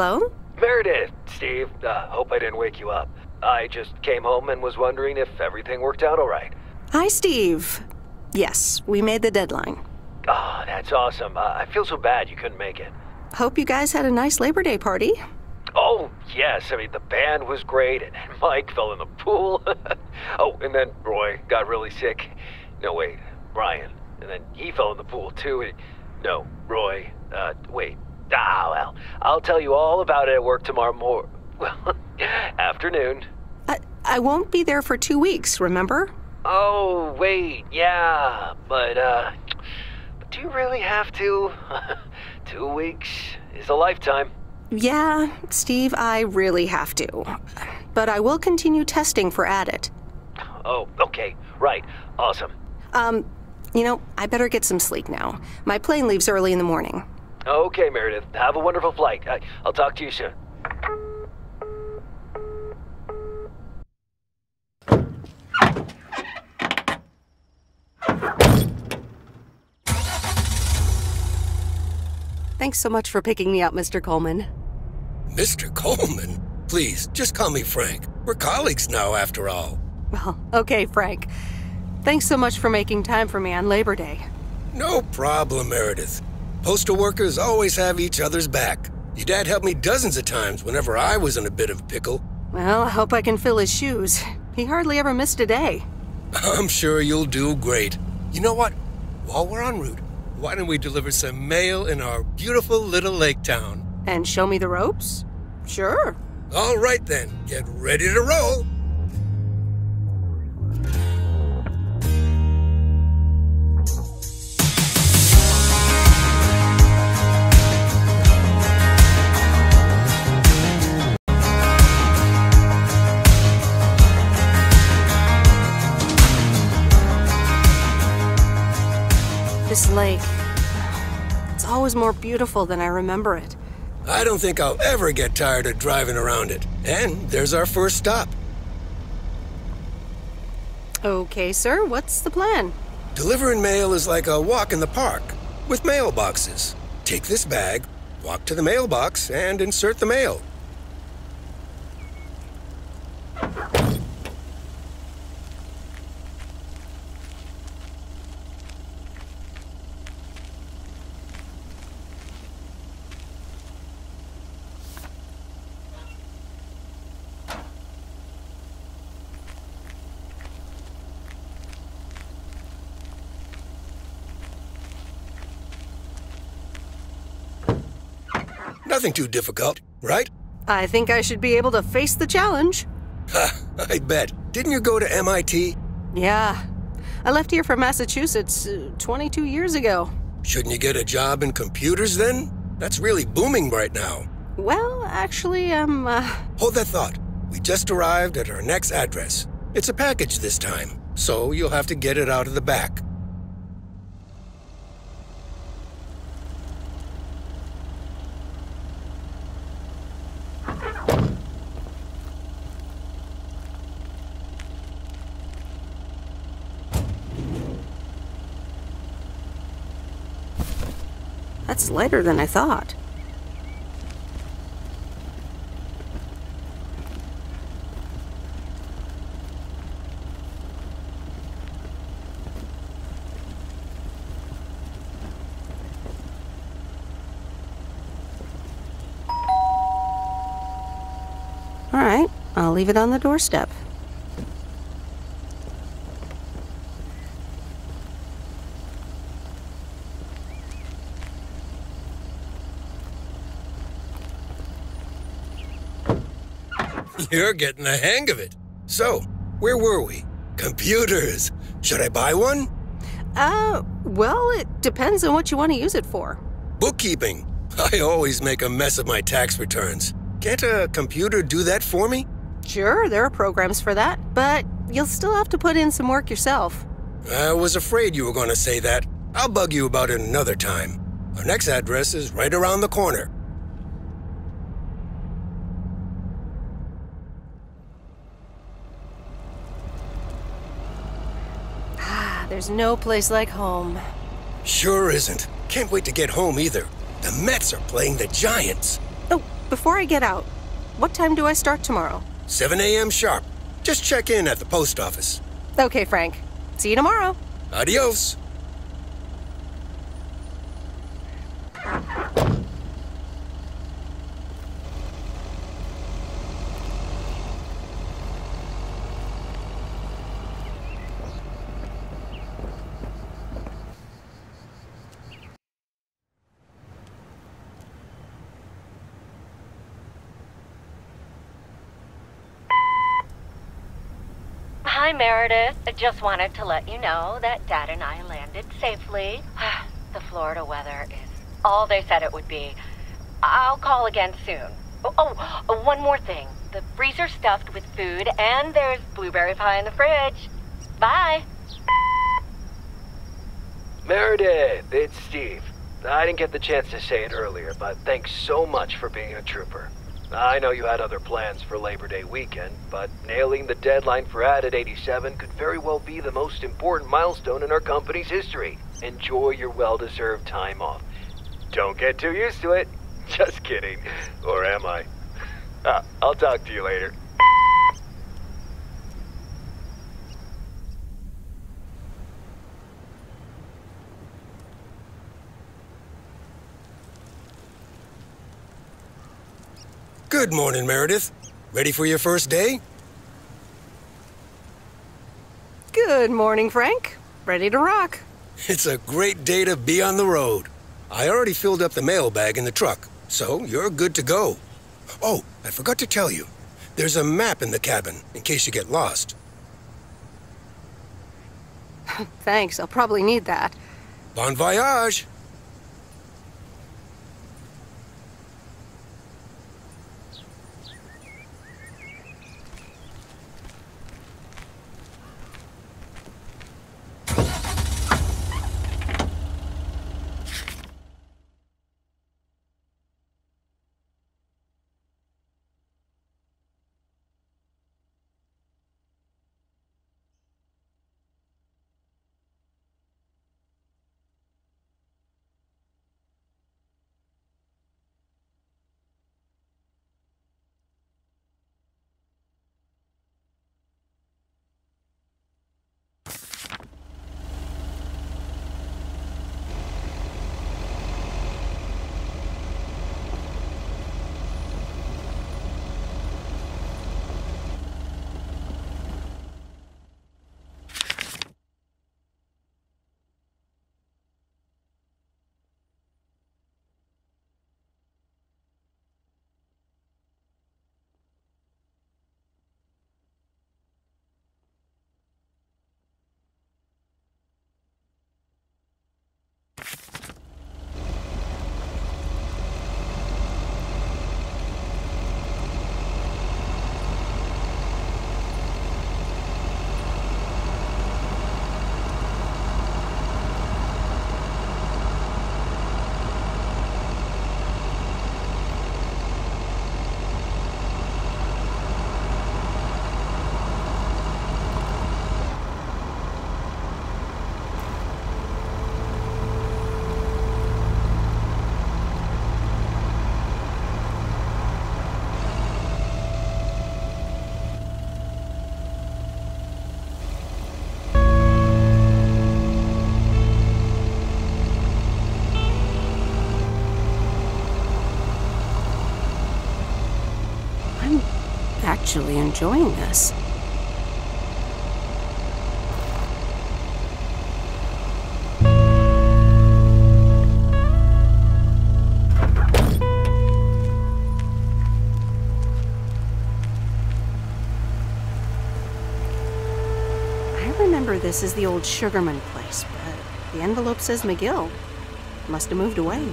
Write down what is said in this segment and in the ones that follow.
Hello? Meredith, Steve. Uh, hope I didn't wake you up. I just came home and was wondering if everything worked out all right. Hi, Steve. Yes, we made the deadline. Ah, that's awesome. Uh, I feel so bad you couldn't make it. Hope you guys had a nice Labor Day party. Oh, yes. I mean, the band was great, and Mike fell in the pool. oh, and then Roy got really sick. No, wait, Brian. And then he fell in the pool, too. No, Roy. Uh, wait. Ah, well, I'll tell you all about it at work tomorrow morning. Well, afternoon. I, I won't be there for two weeks, remember? Oh, wait, yeah. But, uh, but do you really have to? two weeks is a lifetime. Yeah, Steve, I really have to. But I will continue testing for Addit. Oh, okay, right. Awesome. Um, you know, I better get some sleep now. My plane leaves early in the morning. Okay, Meredith. Have a wonderful flight. I, I'll talk to you soon. Thanks so much for picking me up, Mr. Coleman. Mr. Coleman? Please, just call me Frank. We're colleagues now, after all. Well, okay, Frank. Thanks so much for making time for me on Labor Day. No problem, Meredith. Postal workers always have each other's back. Your dad helped me dozens of times whenever I was in a bit of a pickle. Well, I hope I can fill his shoes. He hardly ever missed a day. I'm sure you'll do great. You know what? While we're en route, why don't we deliver some mail in our beautiful little lake town? And show me the ropes? Sure. All right then, get ready to roll. This lake. It's always more beautiful than I remember it. I don't think I'll ever get tired of driving around it. And there's our first stop. Okay, sir, what's the plan? Delivering mail is like a walk in the park with mailboxes. Take this bag, walk to the mailbox, and insert the mail. Nothing too difficult, right? I think I should be able to face the challenge. Ha, I bet. Didn't you go to MIT? Yeah. I left here from Massachusetts uh, 22 years ago. Shouldn't you get a job in computers then? That's really booming right now. Well, actually, um, uh, Hold that thought. We just arrived at our next address. It's a package this time, so you'll have to get it out of the back. Lighter than I thought. All right, I'll leave it on the doorstep. You're getting the hang of it. So, where were we? Computers. Should I buy one? Uh, well, it depends on what you want to use it for. Bookkeeping. I always make a mess of my tax returns. Can't a computer do that for me? Sure, there are programs for that, but you'll still have to put in some work yourself. I was afraid you were going to say that. I'll bug you about it another time. Our next address is right around the corner. There's no place like home. Sure isn't. Can't wait to get home either. The Mets are playing the Giants. Oh, before I get out, what time do I start tomorrow? 7 a.m. sharp. Just check in at the post office. Okay, Frank. See you tomorrow. Adios. Hi, Meredith. I just wanted to let you know that Dad and I landed safely. the Florida weather is all they said it would be. I'll call again soon. Oh, oh, oh one more thing. The freezer's stuffed with food, and there's blueberry pie in the fridge. Bye. Meredith, it's Steve. I didn't get the chance to say it earlier, but thanks so much for being a trooper. I know you had other plans for Labor Day weekend, but nailing the deadline for Added 87 could very well be the most important milestone in our company's history. Enjoy your well-deserved time off. Don't get too used to it. Just kidding. Or am I? Uh, I'll talk to you later. Good morning, Meredith. Ready for your first day? Good morning, Frank. Ready to rock. It's a great day to be on the road. I already filled up the mailbag in the truck, so you're good to go. Oh, I forgot to tell you. There's a map in the cabin in case you get lost. Thanks, I'll probably need that. Bon voyage! Actually enjoying this. I remember this is the old Sugarman place, but the envelope says McGill. Must have moved away.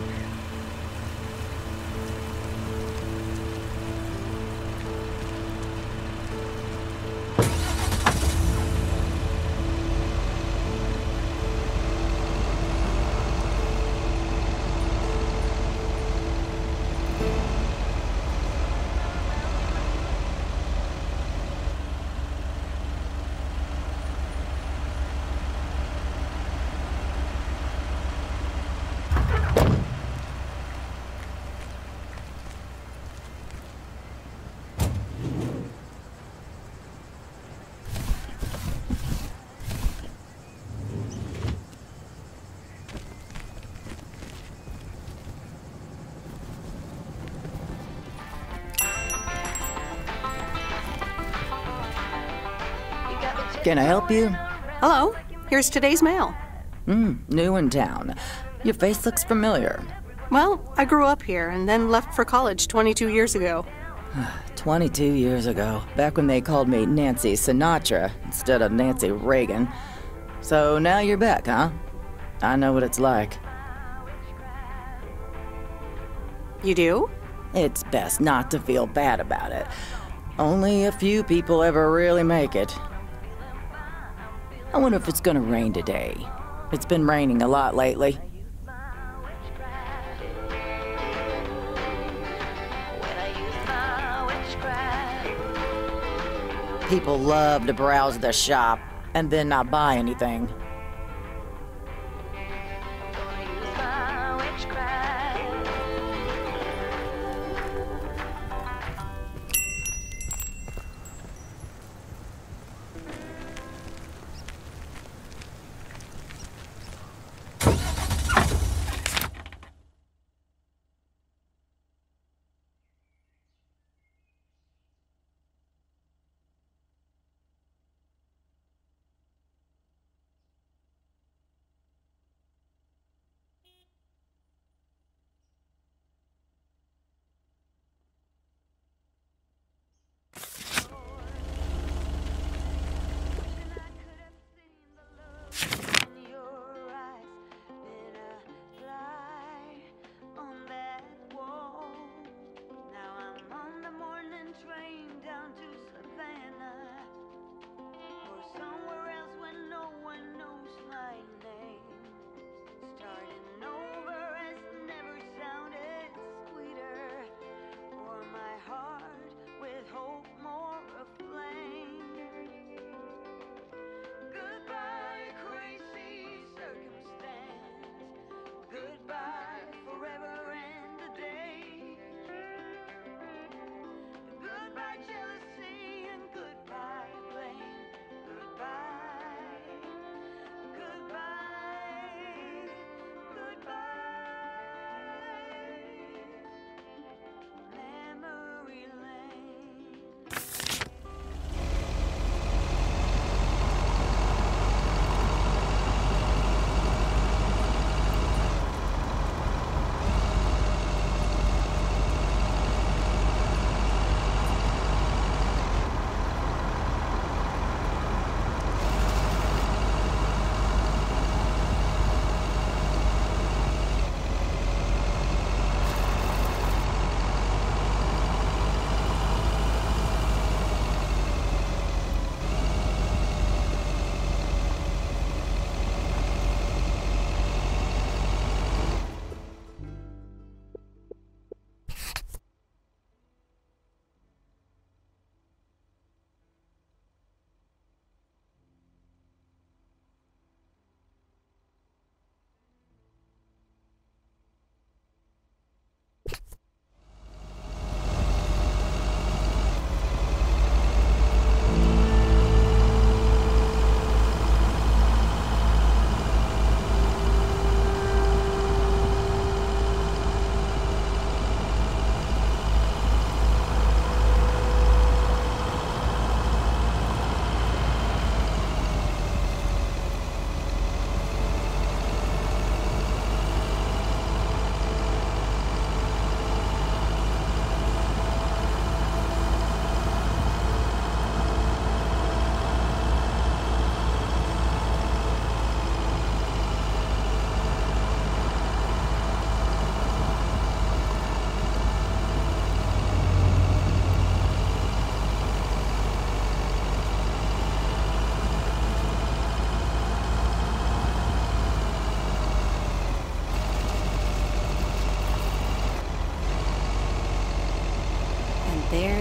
Can I help you? Hello, here's today's mail. Hmm, new in town. Your face looks familiar. Well, I grew up here and then left for college 22 years ago. 22 years ago, back when they called me Nancy Sinatra instead of Nancy Reagan. So now you're back, huh? I know what it's like. You do? It's best not to feel bad about it. Only a few people ever really make it. I wonder if it's gonna rain today. It's been raining a lot lately. People love to browse the shop and then not buy anything.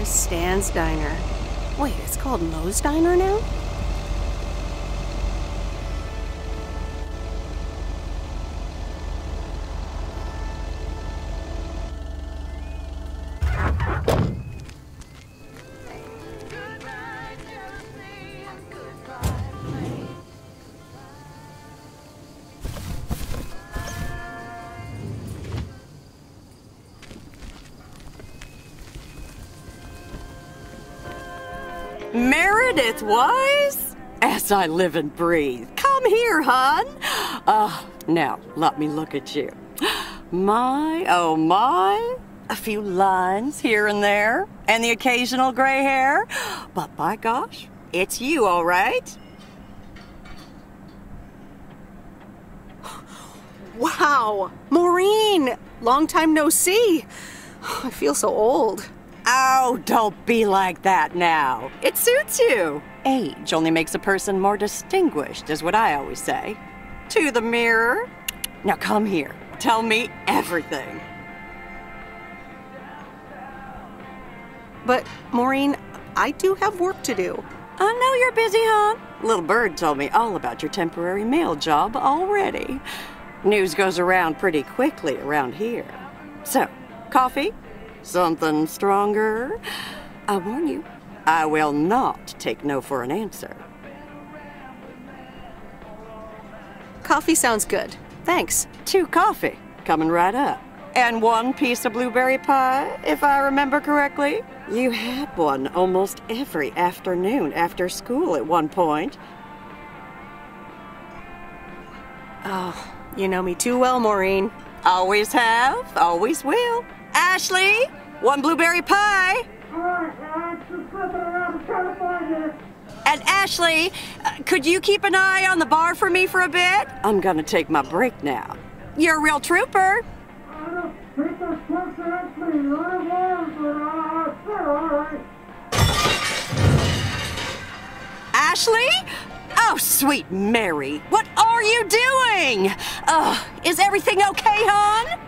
Stan's Diner. Wait, it's called Moe's Diner now? Meredith Weiss? As I live and breathe. Come here, hon. Uh, now, let me look at you. My, oh my. A few lines here and there, and the occasional gray hair. But by gosh, it's you, all right. Wow! Maureen! Long time no see. I feel so old. Oh, don't be like that now. It suits you. Age only makes a person more distinguished, is what I always say. To the mirror. Now come here. Tell me everything. But, Maureen, I do have work to do. I know you're busy, huh? Little Bird told me all about your temporary mail job already. News goes around pretty quickly around here. So, coffee? Something stronger? I warn you, I will not take no for an answer. Coffee sounds good. Thanks. Two coffee, coming right up. And one piece of blueberry pie, if I remember correctly. You had one almost every afternoon after school at one point. Oh, you know me too well, Maureen. Always have, always will. Ashley, one blueberry pie. And Ashley, uh, could you keep an eye on the bar for me for a bit? I'm gonna take my break now. You're a real trooper. Ashley? Oh, sweet Mary, what are you doing? Uh, is everything okay, hon?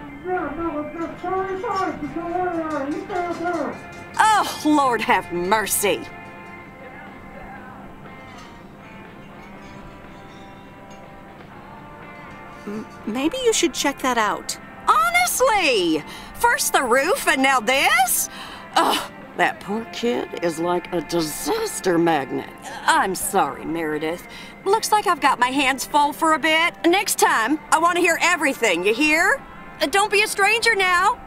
Oh, Lord have mercy. Maybe you should check that out. Honestly! First the roof and now this? Ugh, that poor kid is like a disaster magnet. I'm sorry, Meredith. Looks like I've got my hands full for a bit. Next time, I want to hear everything, you hear? Uh, Don't be a stranger now.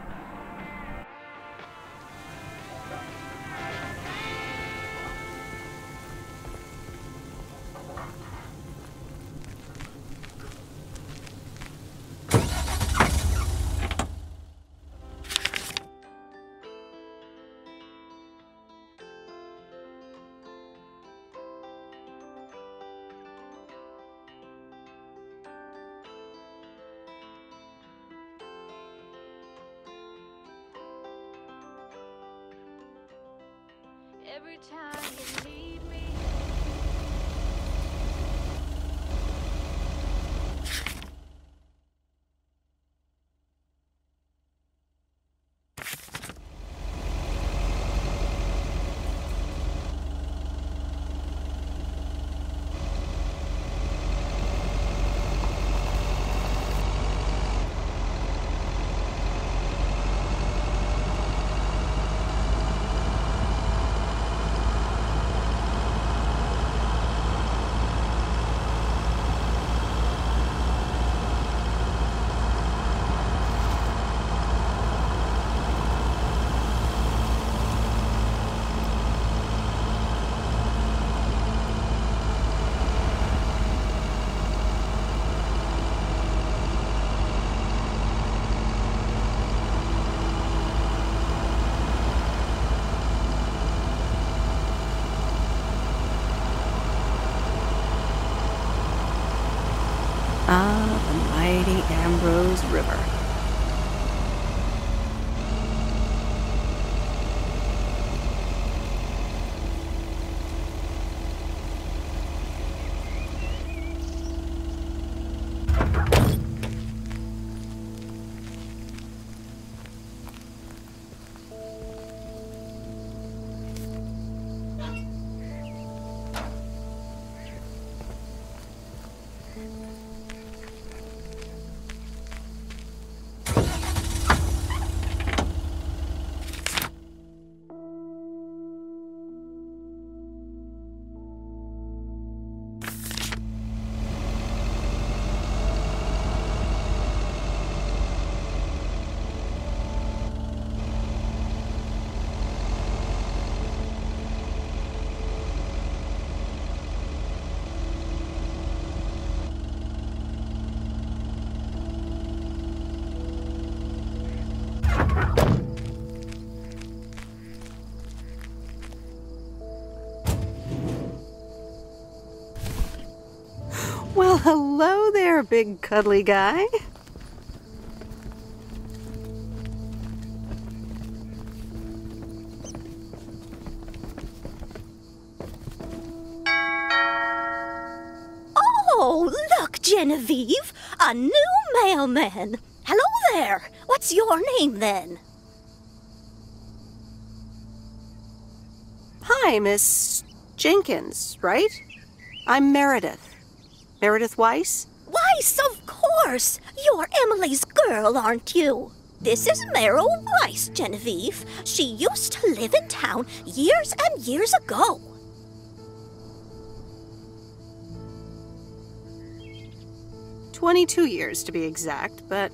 Ambrose River. there, big cuddly guy. Oh, look, Genevieve! A new mailman! Hello there! What's your name then? Hi, Miss Jenkins, right? I'm Meredith. Meredith Weiss? Weiss, of course! You're Emily's girl, aren't you? This is Meryl Weiss, Genevieve. She used to live in town years and years ago. Twenty-two years to be exact, but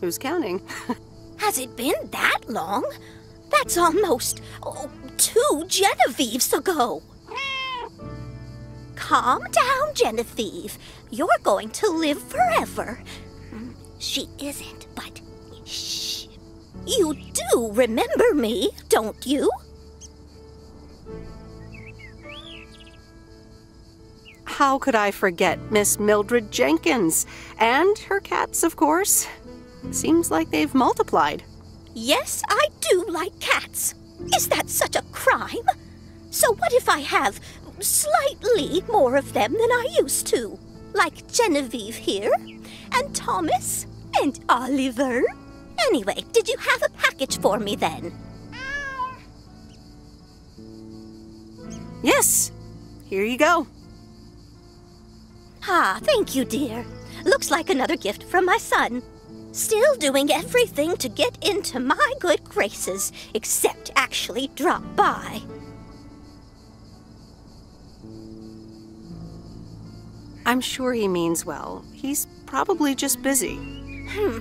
who's counting? Has it been that long? That's almost oh, two Genevieves ago. Calm down, Genevieve. You're going to live forever. She isn't, but shh. You do remember me, don't you? How could I forget Miss Mildred Jenkins? And her cats, of course. Seems like they've multiplied. Yes, I do like cats. Is that such a crime? So what if I have slightly more of them than I used to? Like Genevieve here, and Thomas, and Oliver. Anyway, did you have a package for me then? Yes, here you go. Ah, thank you, dear. Looks like another gift from my son. Still doing everything to get into my good graces, except actually drop by. I'm sure he means well. He's probably just busy. Hmm,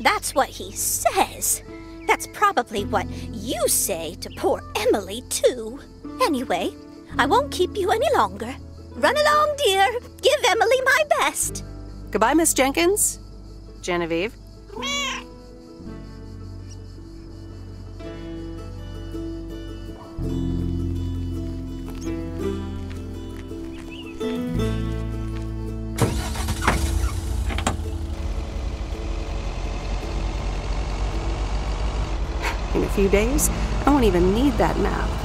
that's what he says. That's probably what you say to poor Emily, too. Anyway, I won't keep you any longer. Run along, dear. Give Emily my best. Goodbye, Miss Jenkins. Genevieve. Few days, I won't even need that map.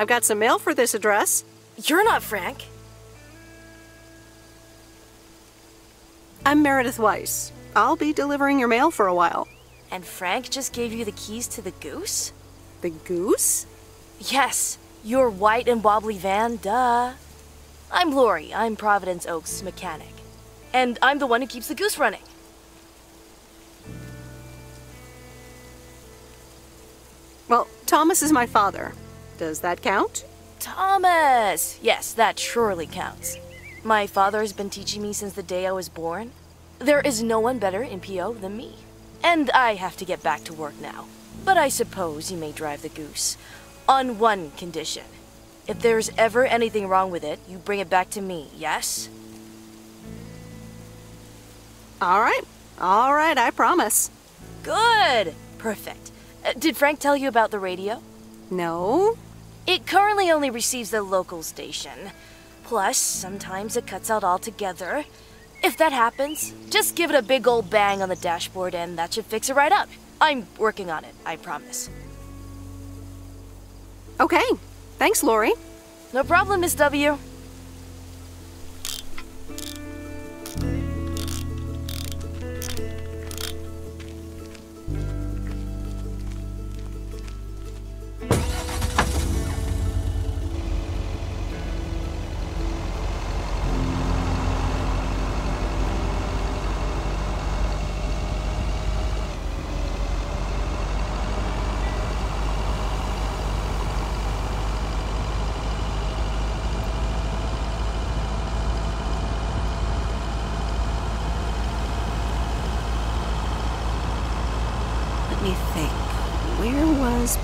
I've got some mail for this address. You're not Frank. I'm Meredith Weiss. I'll be delivering your mail for a while. And Frank just gave you the keys to the goose? The goose? Yes, your white and wobbly van, duh. I'm Lori. I'm Providence Oaks' mechanic. And I'm the one who keeps the goose running. Well, Thomas is my father. Does that count? Thomas! Yes, that surely counts. My father has been teaching me since the day I was born. There is no one better in PO than me. And I have to get back to work now. But I suppose you may drive the goose. On one condition. If there's ever anything wrong with it, you bring it back to me, yes? All right. All right, I promise. Good! Perfect. Uh, did Frank tell you about the radio? No? It currently only receives the local station. Plus, sometimes it cuts out altogether. If that happens, just give it a big old bang on the dashboard and that should fix it right up. I'm working on it, I promise. Okay. Thanks, Lori. No problem, Miss W.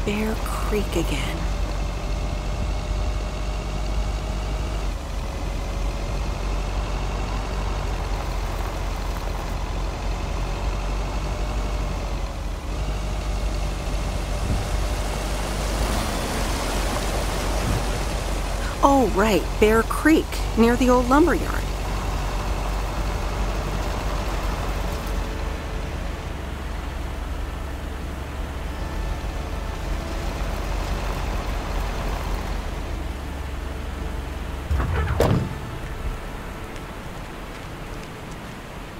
Bear Creek again? Oh, right, Bear Creek, near the old lumber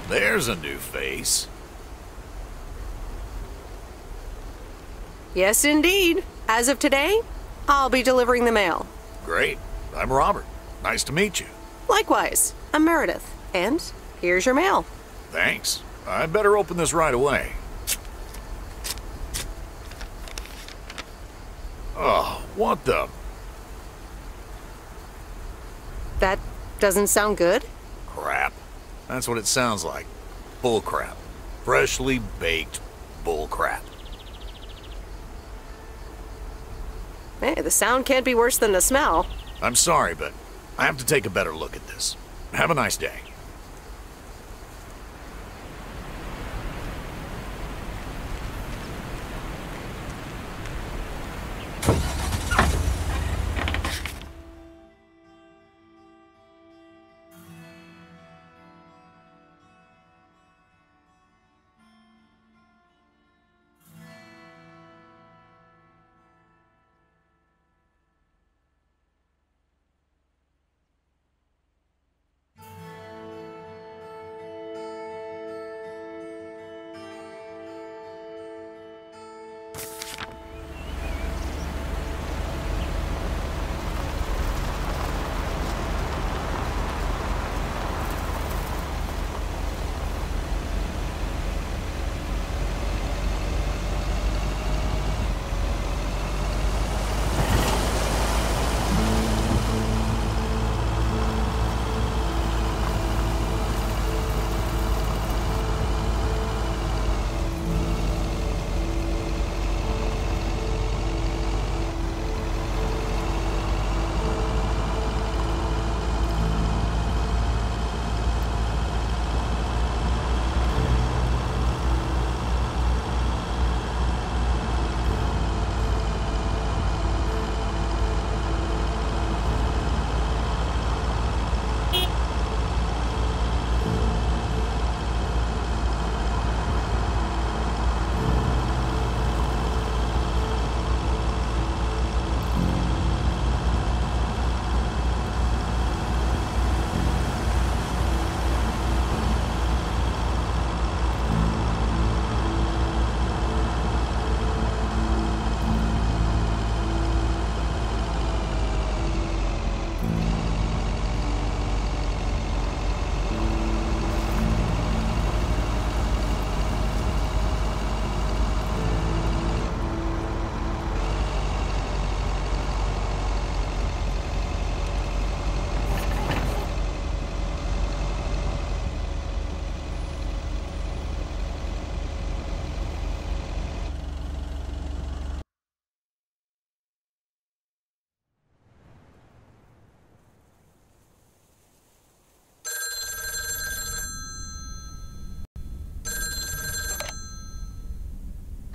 There's a new face. Yes, indeed. As of today, I'll be delivering the mail. Great. I'm Robert. Nice to meet you. Likewise, I'm Meredith. And here's your mail. Thanks. I'd better open this right away. Oh, what the? That doesn't sound good. Crap. That's what it sounds like. Bull crap. Freshly baked bull crap. Hey, the sound can't be worse than the smell. I'm sorry, but I have to take a better look at this. Have a nice day.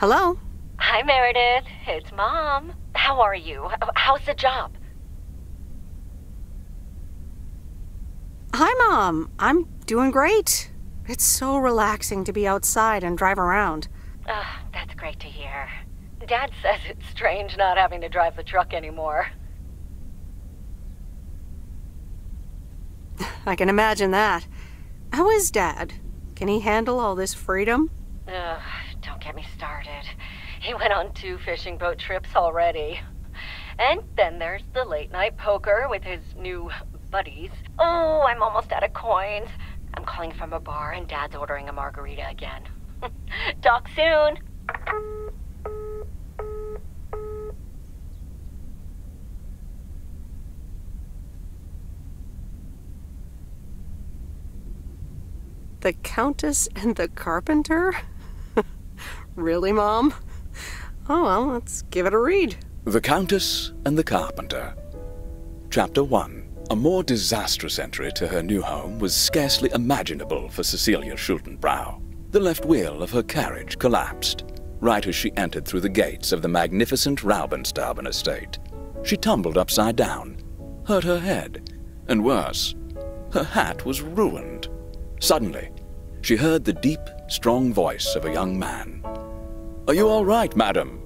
Hello? Hi, Meredith. It's Mom. How are you? How's the job? Hi, Mom. I'm doing great. It's so relaxing to be outside and drive around. Ah, that's great to hear. Dad says it's strange not having to drive the truck anymore. I can imagine that. How is Dad? Can he handle all this freedom? Ugh, don't get me started. He went on two fishing boat trips already. And then there's the late night poker with his new buddies. Oh, I'm almost out of coins. I'm calling from a bar and Dad's ordering a margarita again. Talk soon. The Countess and the Carpenter? Really, Mom? Oh, well, let's give it a read. The Countess and the Carpenter. Chapter 1. A more disastrous entry to her new home was scarcely imaginable for Cecilia Schultenbrow. The left wheel of her carriage collapsed, right as she entered through the gates of the magnificent Raubenstaben estate. She tumbled upside down, hurt her head, and worse, her hat was ruined. Suddenly, she heard the deep, strong voice of a young man. Are you all right, madam?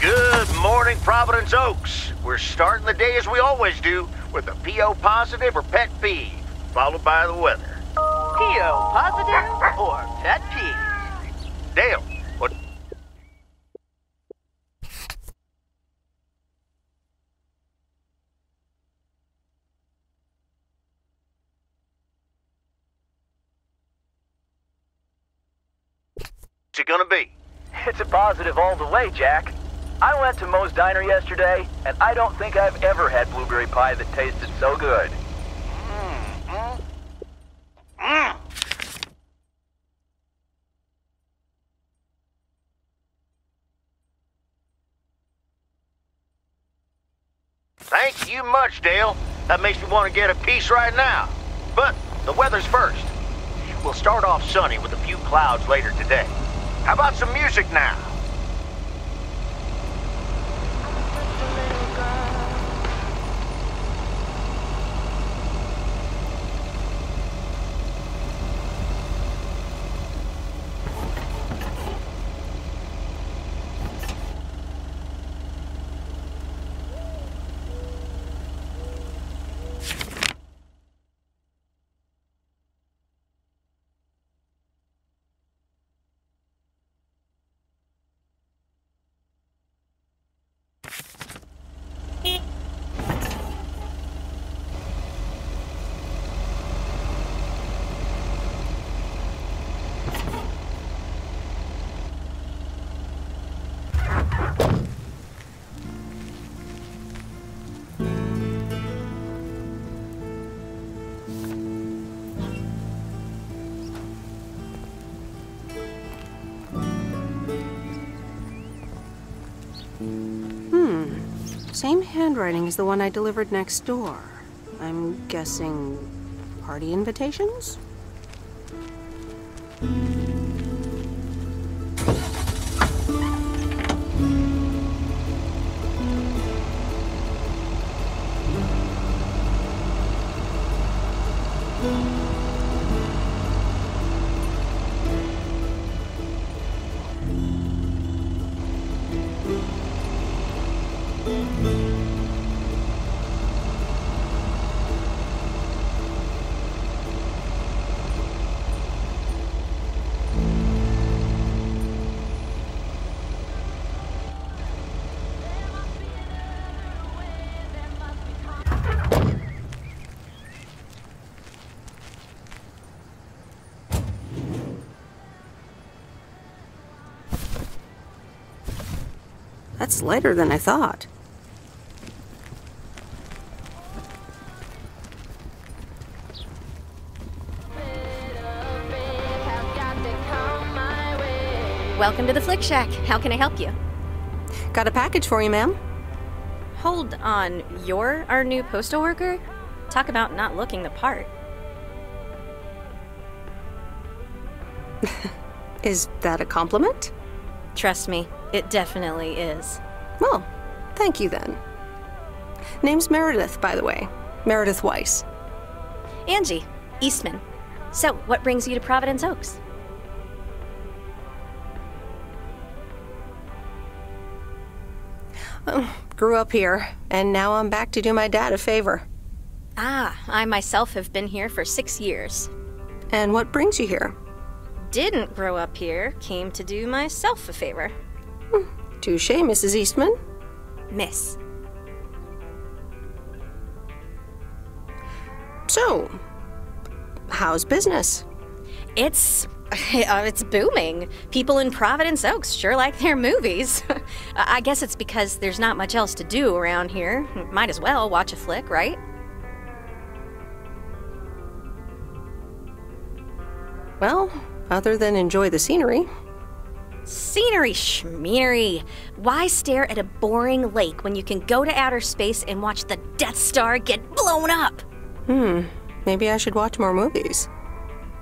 Good morning, Providence Oaks. We're starting the day as we always do with a PO positive or pet peeve, followed by the weather. PO positive or pet peeve? Dale, what? What's it gonna be? It's a positive all the way, Jack. I went to Moe's Diner yesterday, and I don't think I've ever had blueberry pie that tasted so good. Thank you much, Dale. That makes me want to get a piece right now. But the weather's first. We'll start off sunny with a few clouds later today. How about some music now? Same handwriting as the one I delivered next door. I'm guessing party invitations? Lighter than I thought. Welcome to the Flick Shack. How can I help you? Got a package for you, ma'am. Hold on. You're our new postal worker? Talk about not looking the part. Is that a compliment? Trust me, it definitely is. Thank you then. Name's Meredith, by the way. Meredith Weiss. Angie, Eastman. So, what brings you to Providence Oaks? Oh, grew up here, and now I'm back to do my dad a favor. Ah, I myself have been here for six years. And what brings you here? Didn't grow up here, came to do myself a favor. Touche, Mrs. Eastman. Miss. So, how's business? It's Uh, it's booming. People in Providence Oaks sure like their movies. I guess it's because there's not much else to do around here. Might as well watch a flick, right? Well, other than enjoy the scenery. Scenery schmeary. Why stare at a boring lake when you can go to outer space and watch the Death Star get blown up? Hmm, maybe I should watch more movies.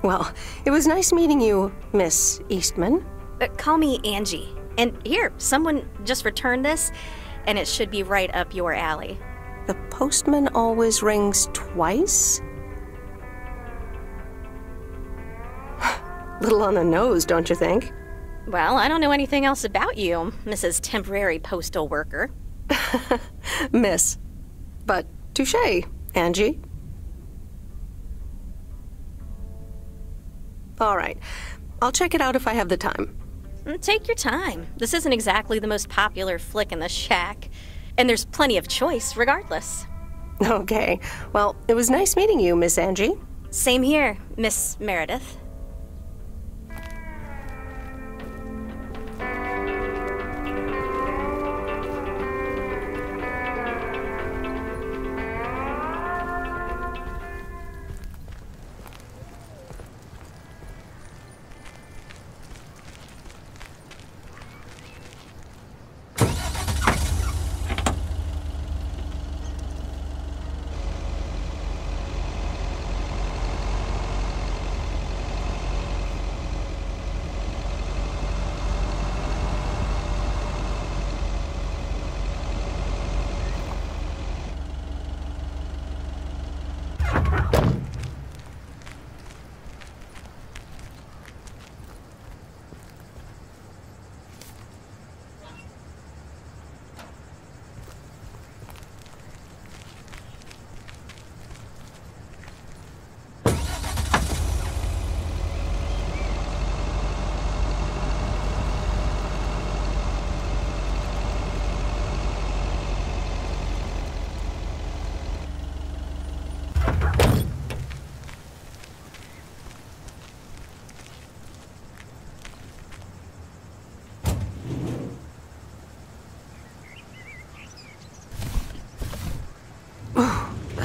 Well, it was nice meeting you, Miss Eastman. Uh, call me Angie. And here, someone just returned this, and it should be right up your alley. The postman always rings twice? Little on the nose, don't you think? Well, I don't know anything else about you, Mrs. Temporary Postal Worker. Miss. But touche, Angie. All right. I'll check it out if I have the time. Mm, Take your time. This isn't exactly the most popular flick in the shack, and there's plenty of choice regardless. Okay. Well, it was nice meeting you, Miss Angie. Same here, Miss Meredith.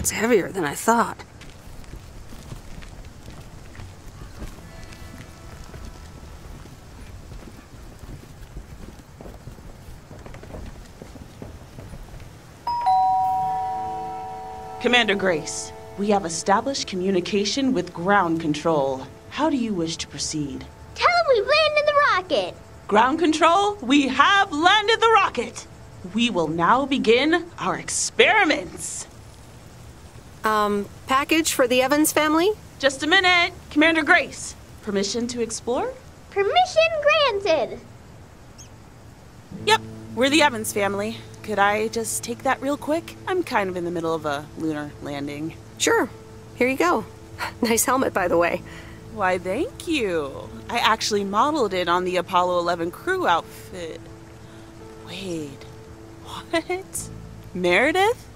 That's heavier than I thought. Commander Grace, we have established communication with ground control. How do you wish to proceed? Tell him we landed the rocket. Ground control, we have landed the rocket. We will now begin our experiments. Um, package for the Evans family? Just a minute. Commander Grace, permission to explore? Permission granted. Yep, we're the Evans family. Could I just take that real quick? I'm kind of in the middle of a lunar landing. Sure. Here you go. Nice helmet, by the way. Why, thank you. I actually modeled it on the Apollo 11 crew outfit. Wait, what? Meredith?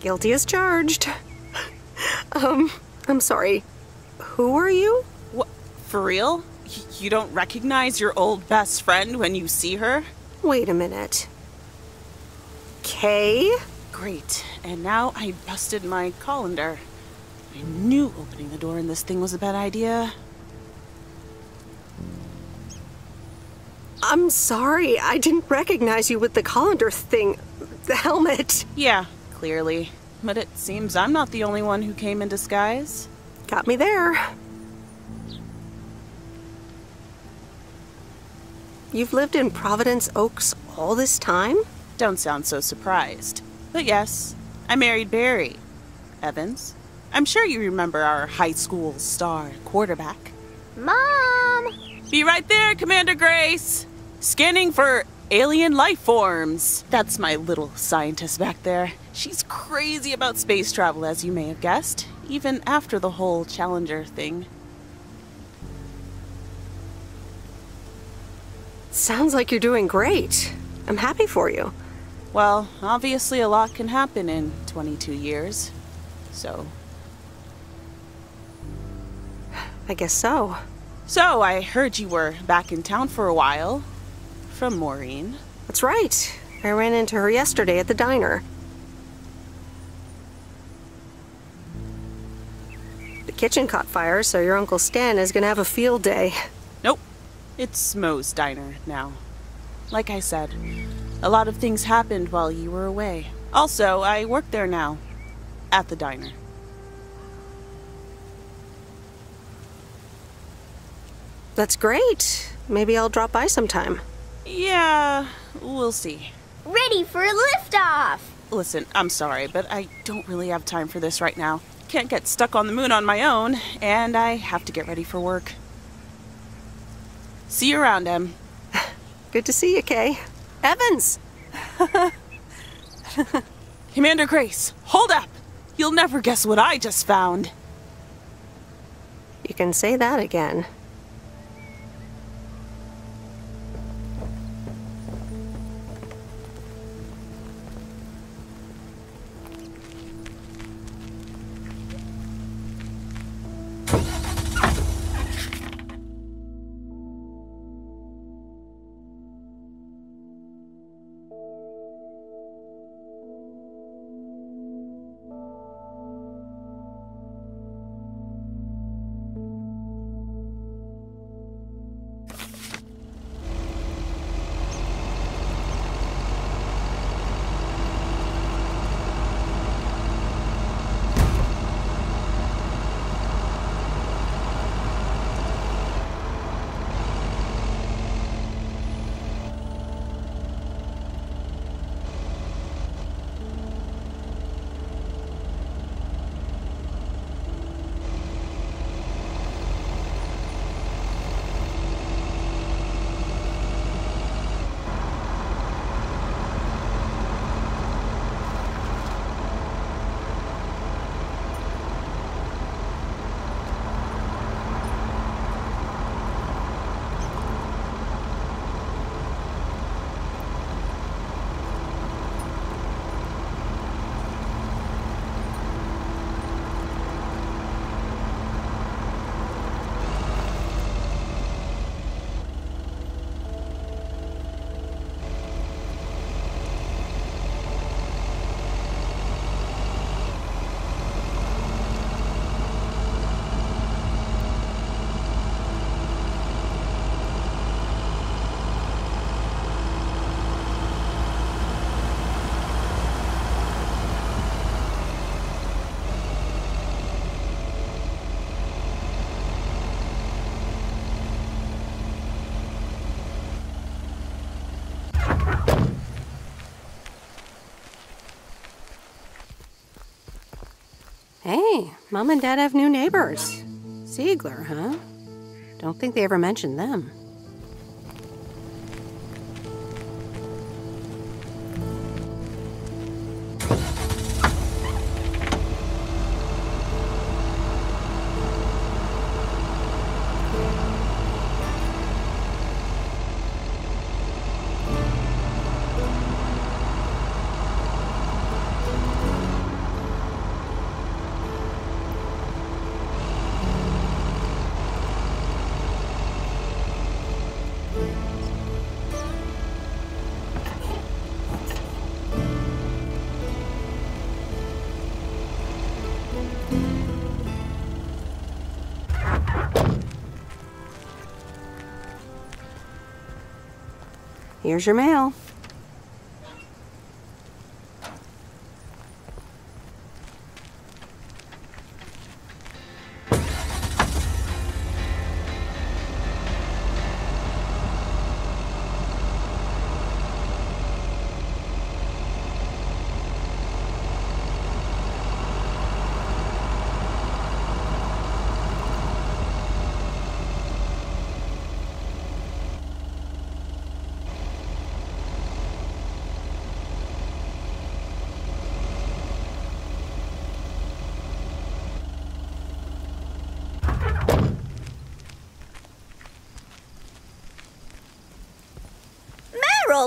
Guilty as charged. um, I'm sorry. Who are you? What? For real? You don't recognize your old best friend when you see her? Wait a minute. Kay? Great. And now I busted my colander. I knew opening the door in this thing was a bad idea. I'm sorry. I didn't recognize you with the colander thing. The helmet. Yeah, clearly. But it seems I'm not the only one who came in disguise. Got me there. You've lived in Providence Oaks all this time? Don't sound so surprised. But yes, I married Barry. Evans. I'm sure you remember our high school star quarterback. Mom! Be right there, Commander Grace! Scanning for alien life forms. That's my little scientist back there. She's crazy about space travel, as you may have guessed, even after the whole Challenger thing. Sounds like you're doing great. I'm happy for you. Well, obviously, a lot can happen in 22 years. So. I guess so. So, I heard you were back in town for a while. From Maureen. That's right. I ran into her yesterday at the diner. The kitchen caught fire, so your Uncle Stan is gonna have a field day. Nope. It's Moe's diner now. Like I said, a lot of things happened while you were away. Also, I work there now. At the diner. That's great. Maybe I'll drop by sometime. Yeah, we'll see. Ready for a liftoff! Listen, I'm sorry, but I don't really have time for this right now. Can't get stuck on the moon on my own, and I have to get ready for work. See you around, Em. Good to see you, Kay. Evans! Commander Grace, hold up! You'll never guess what I just found. You can say that again. Hey, Mom and Dad have new neighbors. Ziegler, huh? Don't think they ever mentioned them. Here's your mail.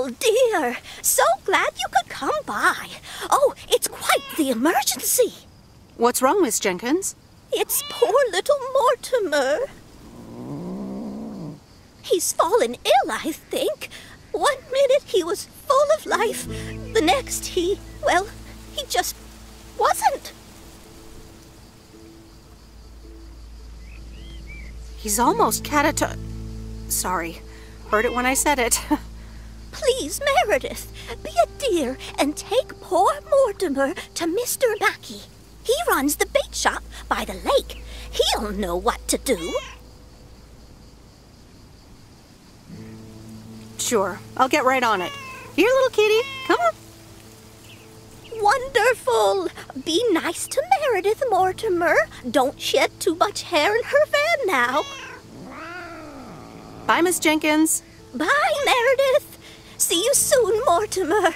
Meryl, dear, so glad you could come by. Oh, it's quite the emergency. What's wrong, Miss Jenkins? It's poor little Mortimer. He's fallen ill, I think. One minute he was full of life, the next he, well, he just wasn't. He's almost catatonic. Sorry. Heard it when I said it. Please, Meredith, be a dear and take poor Mortimer to Mr. Mackey. He runs the bait shop by the lake. He'll know what to do. Sure, I'll get right on it. Here, little kitty, come on. Wonderful! Be nice to Meredith, Mortimer. Don't shed too much hair in her van now. Bye, Miss Jenkins. Bye, Meredith. See you soon, Mortimer.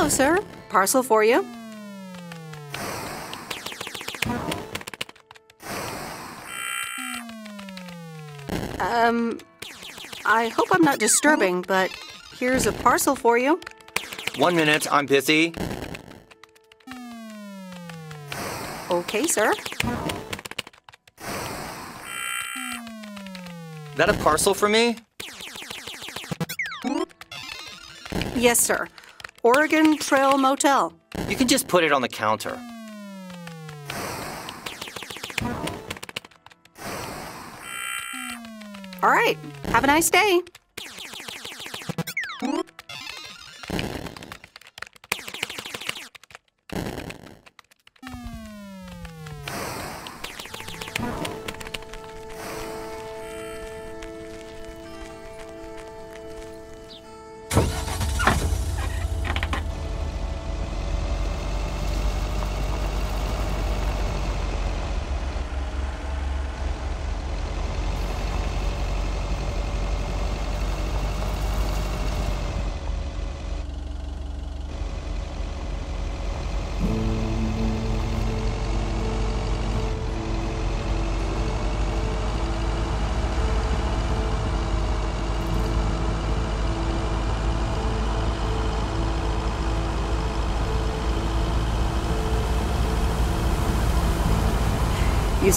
Hello, sir. Parcel for you. Um, I hope I'm not disturbing, but here's a parcel for you. One minute, I'm busy. Okay, sir. That a parcel for me? Yes, sir. Oregon Trail Motel. You can just put it on the counter. All right. Have a nice day.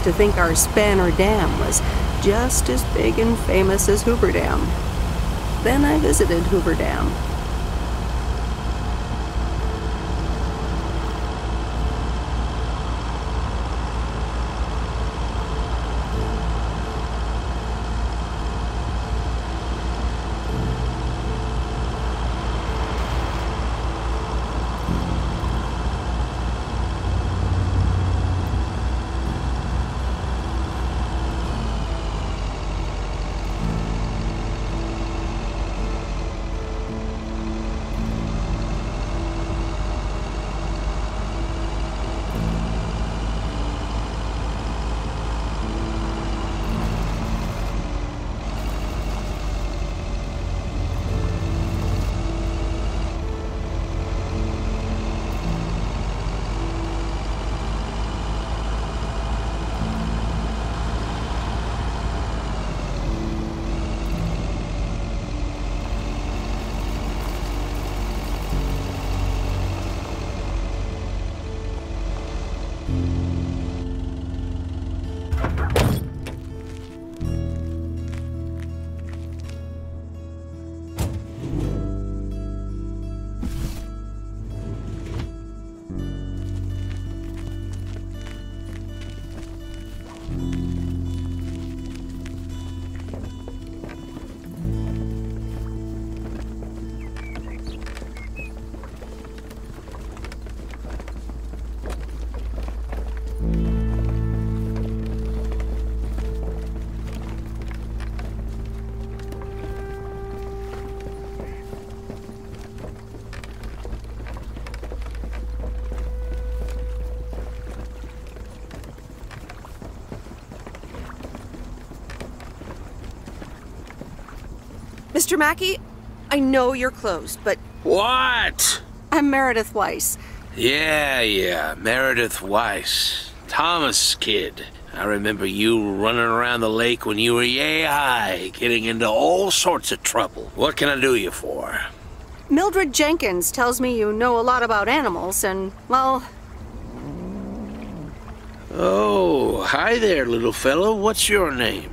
To think our Spanner Dam was just as big and famous as Hoover Dam. Then I visited Hoover Dam. Mr. Mackey, I know you're closed, but What? I'm Meredith Weiss. Yeah, yeah, Meredith Weiss. Thomas kid. I remember you running around the lake when you were yay high, getting into all sorts of trouble. What can I do you for? Mildred Jenkins tells me you know a lot about animals, and, well, Oh, hi there, little fellow. What's your name?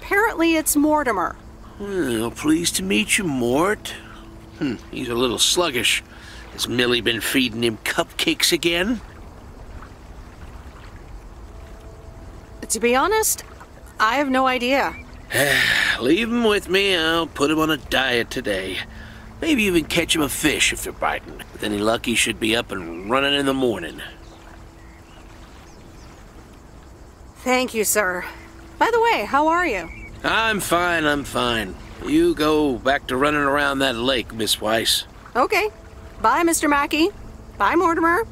apparently it's Mortimer. Well, pleased to meet you, Mort. Hmm, he's a little sluggish. Has Millie been feeding him cupcakes again? To be honest, I have no idea. Leave him with me. I'll put him on a diet today. Maybe even catch him a fish if they're biting. With any luck, he should be up and running in the morning. Thank you, sir. By the way, how are you? I'm fine, I'm fine. You go back to running around that lake, Miss Weiss. Okay. Bye, Mr. Mackey. Bye, Mortimer.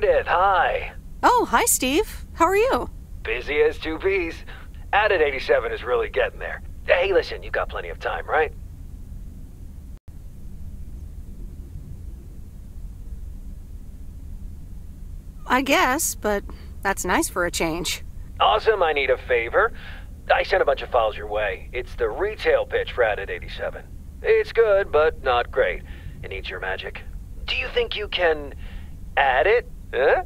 Meredith, hi. Oh, hi, Steve. How are you? Busy as two peas. Added 87 is really getting there. Hey, listen, you've got plenty of time, right? I guess, but that's nice for a change. Awesome, I need a favor. I sent a bunch of files your way. It's the retail pitch for Added 87. It's good, but not great. It needs your magic. Do you think you can add it? Huh?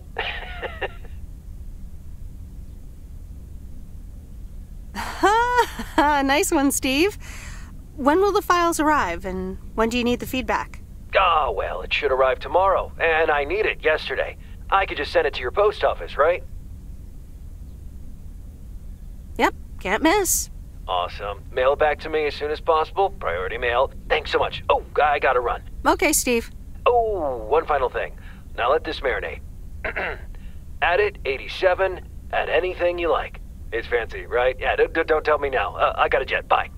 nice one, Steve. When will the files arrive, and when do you need the feedback? oh, well, it should arrive tomorrow, and I need it yesterday. I could just send it to your post office, right? Yep, can't miss. Awesome. Mail it back to me as soon as possible. Priority mail. Thanks so much. Oh, I gotta run. Okay, Steve. Oh, one final thing. Now let this marinate. Add it 87, add anything you like. It's fancy, right? Yeah, don't, don't tell me now. Uh, I got a jet. Bye.